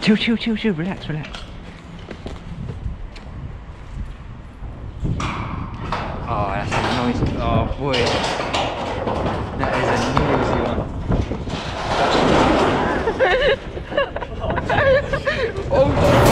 Chill, chill, chill, chill. Relax, relax. Oh, that's a noisy. Oh boy. That is a noisy one. Oh,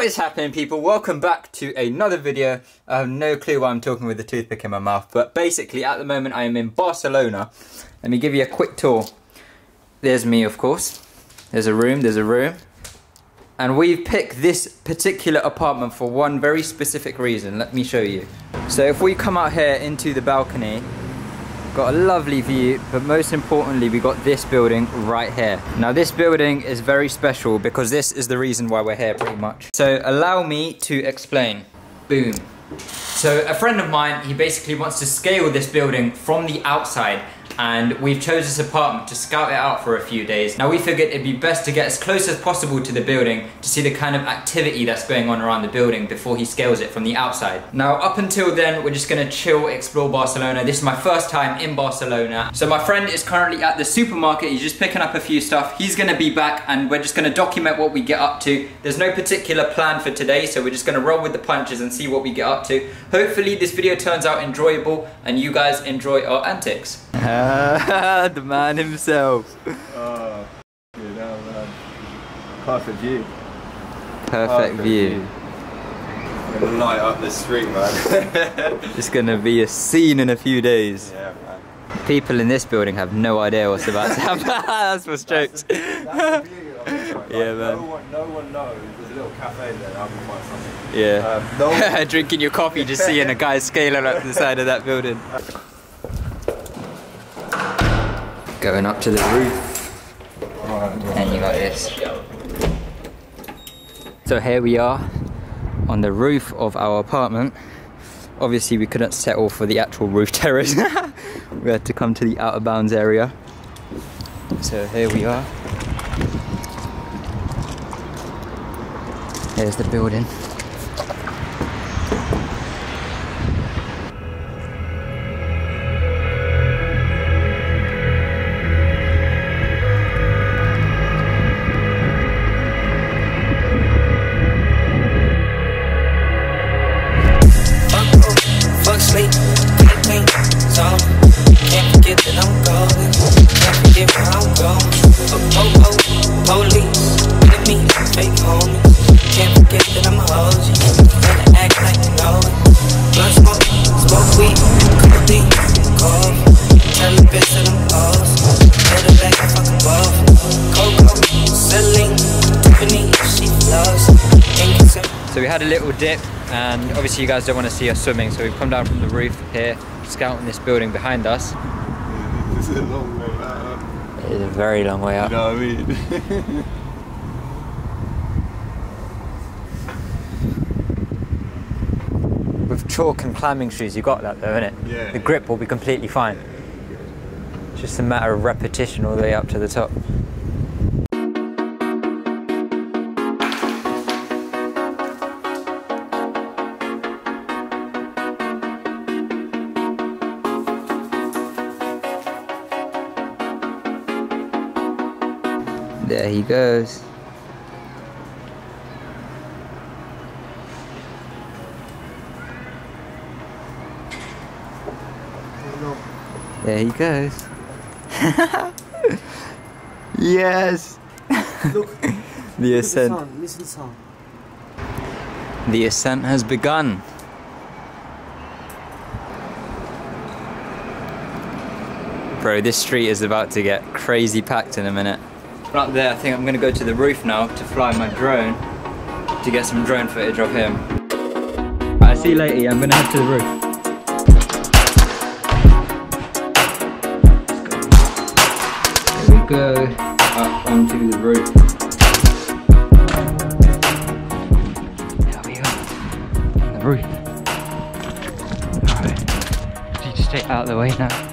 What is happening, people? Welcome back to another video. I have no clue why I'm talking with a toothpick in my mouth, but basically, at the moment, I am in Barcelona. Let me give you a quick tour. There's me, of course. There's a room, there's a room. And we've picked this particular apartment for one very specific reason. Let me show you. So, if we come out here into the balcony, got a lovely view but most importantly we got this building right here. Now this building is very special because this is the reason why we're here pretty much. So allow me to explain. Boom. So a friend of mine he basically wants to scale this building from the outside and we've chose this apartment to scout it out for a few days. Now we figured it'd be best to get as close as possible to the building to see the kind of activity that's going on around the building before he scales it from the outside. Now up until then we're just gonna chill, explore Barcelona. This is my first time in Barcelona. So my friend is currently at the supermarket, he's just picking up a few stuff. He's gonna be back and we're just gonna document what we get up to. There's no particular plan for today so we're just gonna roll with the punches and see what we get up to. Hopefully this video turns out enjoyable and you guys enjoy our antics. Uh, the man himself. Oh, man. Perfect view. Perfect view. Gonna light up the street, man. It's gonna be a scene in a few days. yeah, man. People in this building have no idea what's about to happen. That's what's jokes. That's the beauty of it, right? Yeah, man. No one, no one knows. There's a little cafe there. I'll be quite. Yeah. Um, no one, Drinking your coffee, just seeing a guy scaling up the side of that building. Going up to the roof, and you got this. So here we are on the roof of our apartment. Obviously, we couldn't settle for the actual roof terrace. we had to come to the outer bounds area. So here we are. There's the building. So we had a little dip, and obviously you guys don't want to see us swimming, so we've come down from the roof here, scouting this building behind us. This is a long way out. It is a very long way up. You know what I mean? With chalk and climbing shoes, you got that though, innit? Yeah. The grip will be completely fine. It's just a matter of repetition all the way up to the top. There he goes. There he goes. yes. Look, The look at the ascent. sun. Sun. The ascent has begun. Bro, this street is about to get crazy packed in a minute. Up there, I think I'm gonna go to the roof now to fly my drone to get some drone footage of him. I see you later, I'm gonna head to the roof. We go up onto the roof. There we are. The roof. Alright. To stay out of the way now.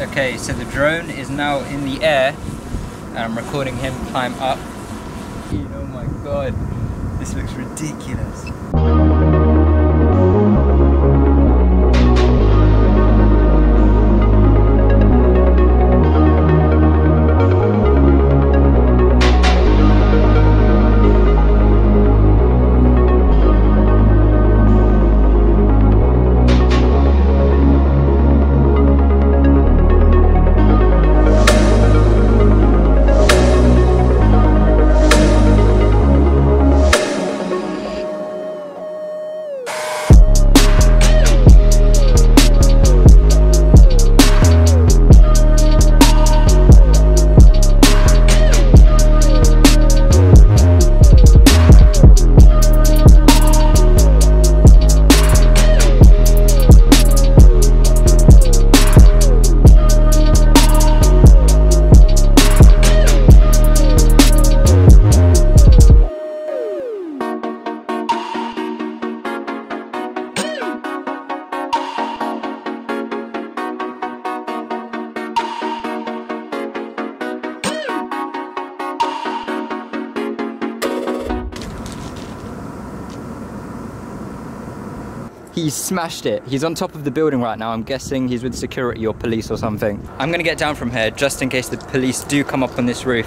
Okay, so the drone is now in the air and I'm recording him climb up. Oh my god, this looks ridiculous. He's smashed it. He's on top of the building right now. I'm guessing he's with security or police or something. I'm gonna get down from here just in case the police do come up on this roof.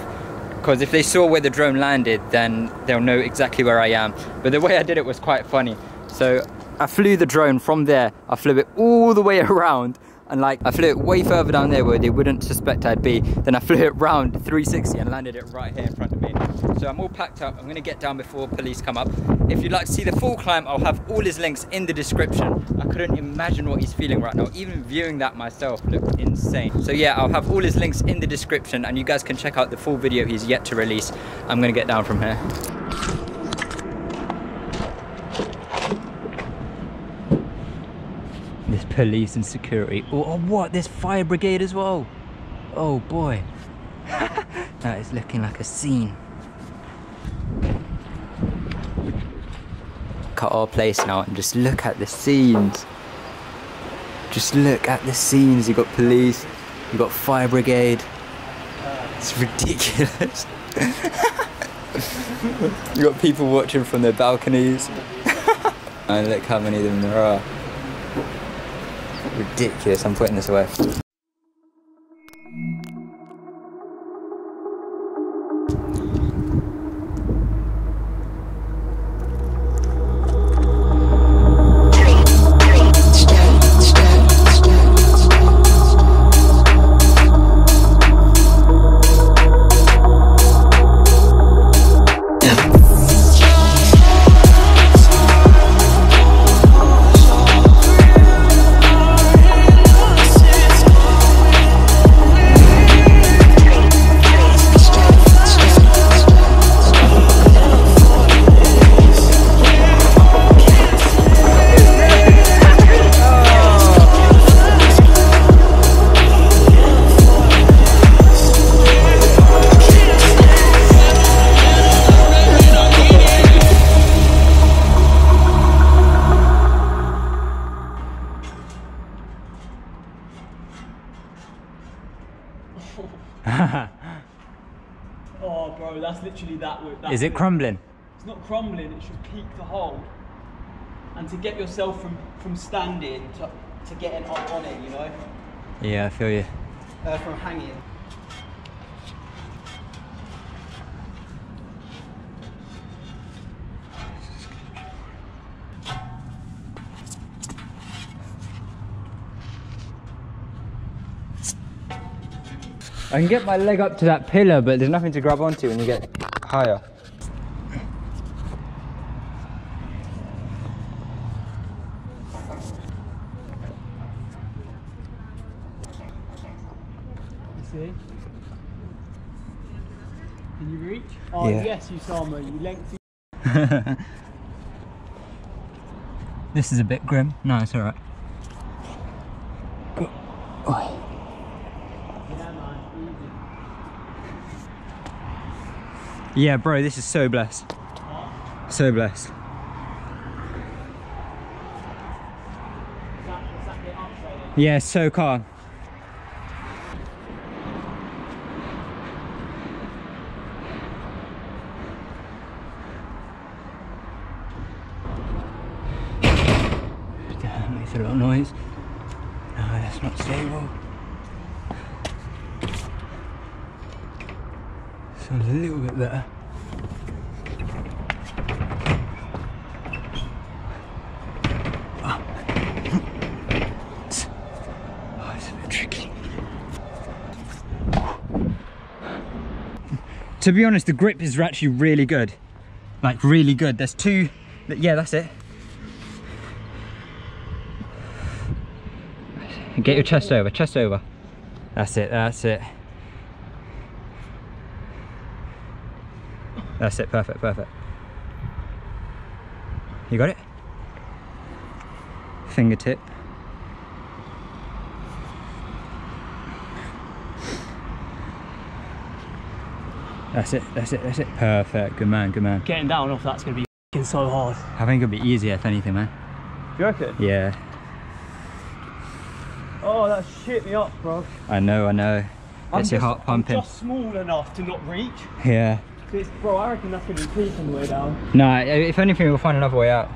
Because if they saw where the drone landed, then they'll know exactly where I am. But the way I did it was quite funny. So I flew the drone from there. I flew it all the way around and like I flew it way further down there where they wouldn't suspect I'd be. Then I flew it round 360 and landed it right here in front of me. So I'm all packed up. I'm gonna get down before police come up. If you'd like to see the full climb, I'll have all his links in the description. I couldn't imagine what he's feeling right now. Even viewing that myself looked insane. So yeah, I'll have all his links in the description and you guys can check out the full video he's yet to release. I'm gonna get down from here. Police and security. Oh, oh, what? There's fire brigade as well. Oh boy. that is looking like a scene. Cut our place now and just look at the scenes. Just look at the scenes. You got police, you got fire brigade. It's ridiculous. you got people watching from their balconies. and look how many of them there are ridiculous. I'm putting this away. Is it crumbling? It's not crumbling. It's just peak to hold, and to get yourself from from standing to to getting up on it. You know, Yeah, I feel you. uh, from hanging. I can get my leg up to that pillar, but there's nothing to grab onto when you get higher. lengthy. this is a bit grim. No, it's alright. Yeah, bro, this is so blessed. So blessed. Yeah, so calm. To be honest, the grip is actually really good. Like, really good. There's two. Yeah, that's it. Get your chest over, chest over. That's it, that's it. That's it, perfect, perfect. You got it? Fingertip. That's it, that's it, that's it. Perfect, good man, good man. Getting down off that's going to be fing so hard. I think it'll be easier if anything, man. Do you reckon? Yeah, Oh, that shit me up, bro. I know, I know. I'm Gets your heart pumping. I'm just small enough to not reach. Yeah. It's, bro, I reckon that's going to be peaking the way down. No, if anything, we'll find another way out.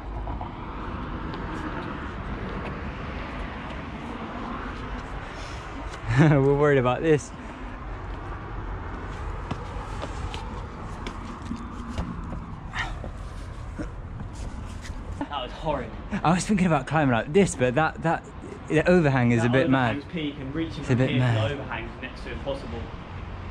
We're worried about this. That was horrid. I was thinking about climbing like this, but that that the overhang is That a bit mad. Peak and reaching It's a bit mad. the overhang's next to impossible.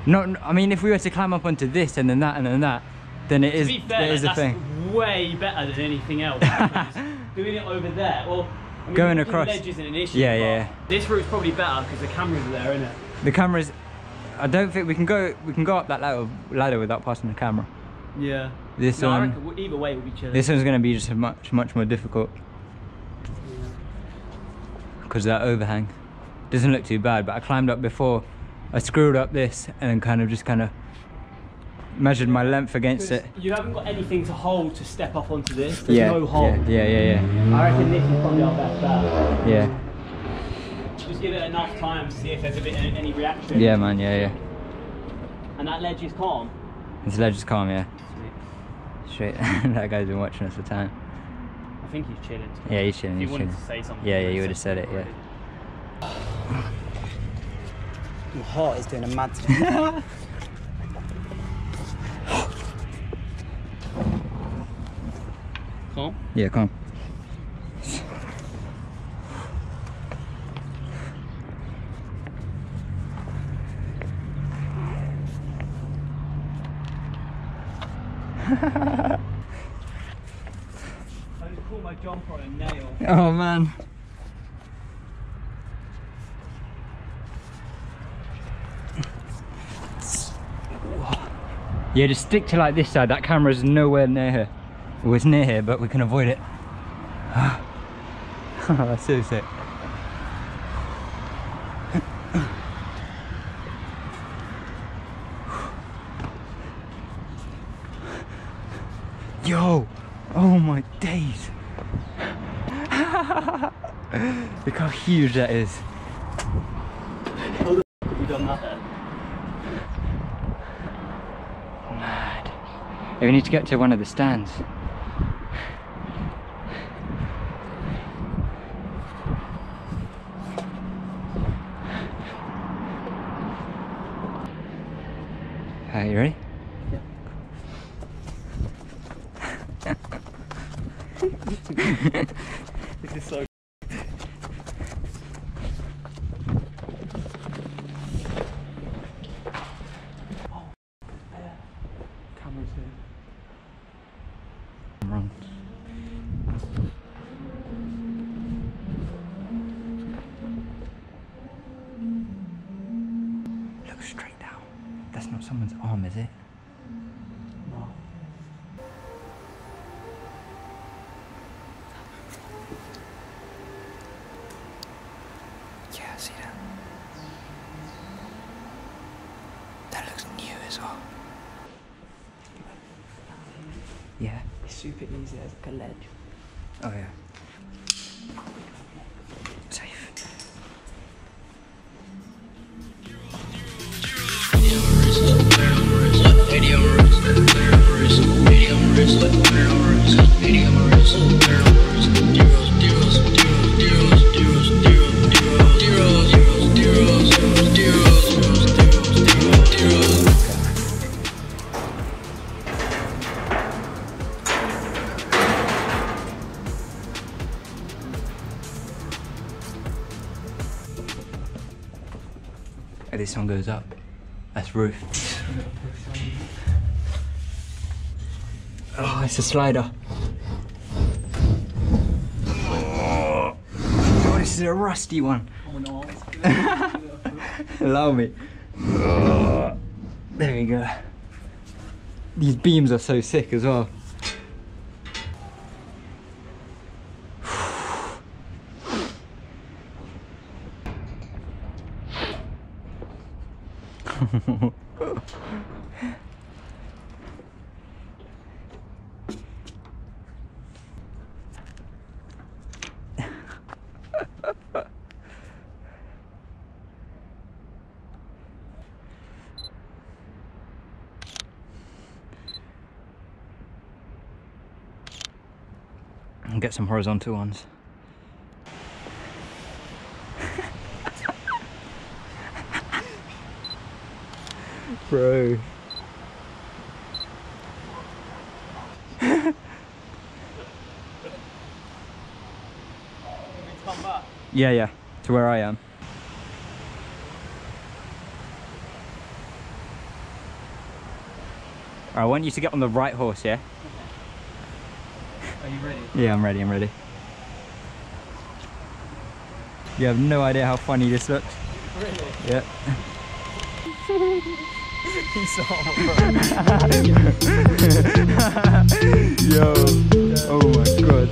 Not, I mean, if we were to climb up onto this and then that and then that, then it is to be fair, it is a that's thing. way better than anything else. doing it over there, well, I mean, Going the across. ledge isn't an issue. Yeah, yeah. This route's probably better because the cameras are there, isn't it? The cameras. I don't think we can go. We can go up that ladder, ladder without passing the camera. Yeah. This no, I one. reckon either way would be chilling. This one's going to be just much, much more difficult because of that overhang doesn't look too bad. But I climbed up before, I screwed up this and then kind of just kind of measured my length against it. You haven't got anything to hold to step up onto this. There's no hold. yeah, yeah, yeah, I reckon this is probably our best bet. yeah, yeah, Just give it enough time to see if there's a bit any reaction. yeah, man, yeah, yeah. And that ledge is calm. This ledge is calm, yeah. Straight. that guy's been watching us for time. I think he's chilling. Yeah, he's chilling. If he wanted chilling. to say something. Yeah, yeah, you would've would have said it. Yeah. My heart is doing a mad thing. Calm. Yeah, calm. I just caught my jumper on a nail. Oh man. Yeah, just stick to like this side. That camera's nowhere near here. Well, it's near here, but we can avoid it. That's so sick. Yo! Oh my days! Look how huge that is. Have you done that then? Mad. We need to get to one of the stands. Are you ready? This is so. that looks new as well. Yeah. It's super easy as a ledge. Oh yeah. Oh, this one goes up. That's roof. Oh, it's a slider. Oh, this is a rusty one. Allow me. There we go. These beams are so sick as well. and get some horizontal ones. Bro. Yeah, yeah, to where I am. I want you to get on the right horse, yeah? Are you ready? Yeah, I'm ready, I'm ready. You have no idea how funny this looks. Really? So funny. Yo. Oh my god.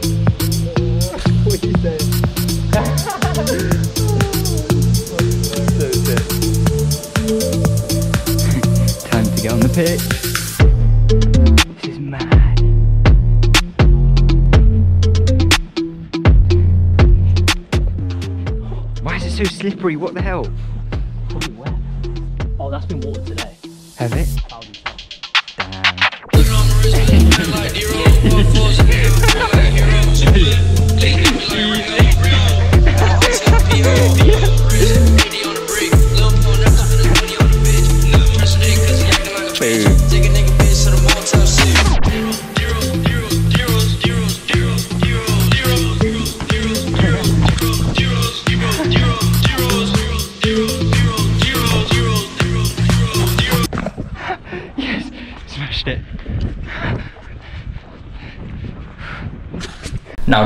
What you say? Time to get on the pitch. Slippery? What the hell? Oh, that's been watered today.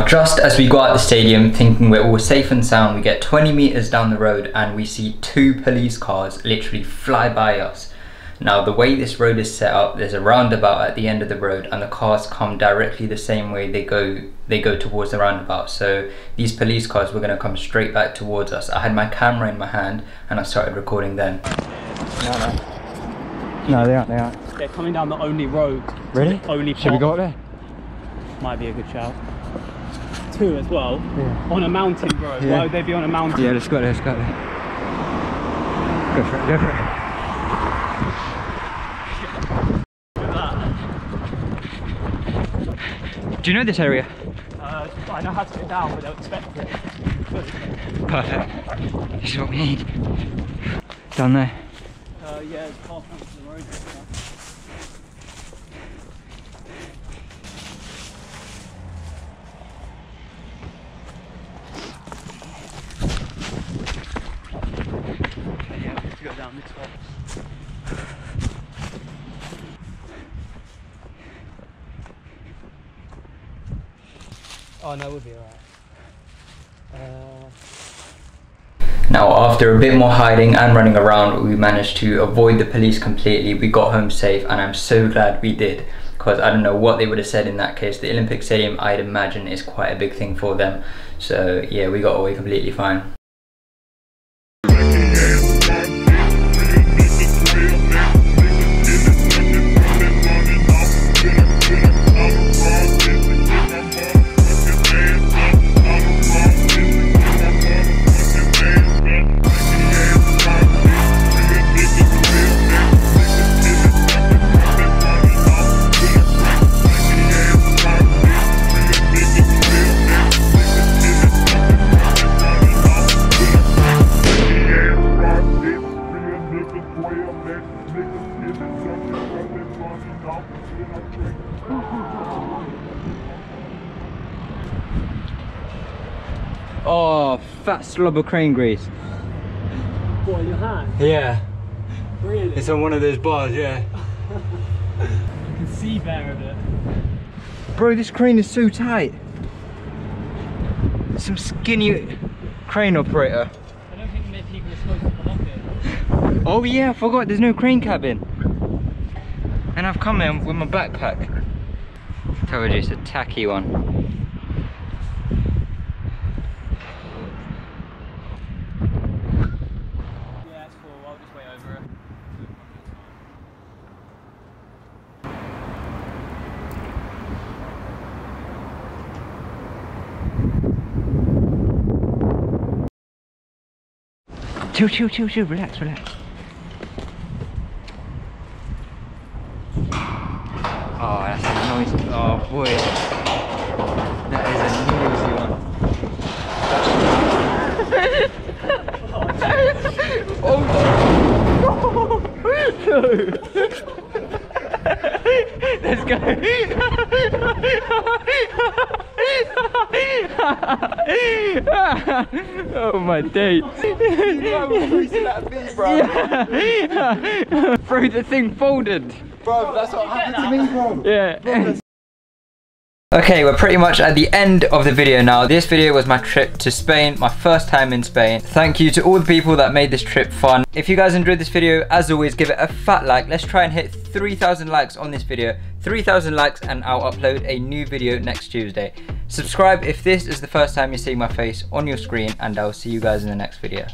Just as we go out the stadium thinking we're all safe and sound, we get 20 meters down the road and we see two police cars literally fly by us. Now, the way this road is set up, there's a roundabout at the end of the road and the cars come directly the same way they go they go towards the roundabout. So these police cars were going to come straight back towards us. I had my camera in my hand and I started recording then. No, no. No, they aren't, they aren't. They're coming down the only road. Really? Only Should we go up there? Might be a good shout. Two as well. Yeah. On a mountain, bro. Yeah. Why would they be on a mountain? Yeah, let's go there, let's go there. Go for it, go for it. Do you know this area? Uh, I know how to get down, but they'll expect it. Perfect. This is what we need. Down there. Uh, yeah, it's half the road. Okay, yeah, we have to go down this way. Oh no, we'll be alright. Uh, Now, after a bit more hiding and running around, we managed to avoid the police completely. We got home safe, and I'm so glad we did. Because I don't know what they would have said in that case. The Olympic Stadium, I'd imagine, is quite a big thing for them. So, yeah, we got away completely fine. Of crane grease. What, in your hand? Yeah. Really? It's on one of those bars, yeah. I can see better of it. Bro, this crane is so tight. Some skinny crane operator. I don't think many people are supposed to come up here. Oh yeah, I forgot there's no crane cabin. And I've come in with my backpack. Told you it's a tacky one. Yeah, it's cool. I'll just wait over it. Chill, chill, chill, chill, relax, relax. Oh, that's a noisy, oh boy. That is a noisy one. oh no! Let's go. oh my days. Bro, the thing folded. Bro, that's what happened to me, bro. Yeah. Okay, we're pretty much at the end of the video now. This video was my trip to Spain, my first time in Spain. Thank you to all the people that made this trip fun. If you guys enjoyed this video, as always, give it a fat like. Let's try and hit 3,000 likes on this video. 3,000 likes and I'll upload a new video next Tuesday. Subscribe if this is the first time you're seeing my face on your screen and I'll see you guys in the next video.